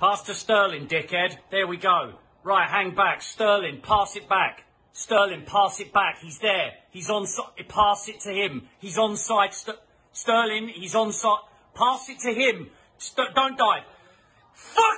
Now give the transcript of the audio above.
Pass to Sterling, dickhead. There we go. Right, hang back. Sterling, pass it back. Sterling, pass it back. He's there. He's on side. Pass it to him. He's on side. St- Sterling, he's on side. Pass it to him. St- don't dive. Fuck.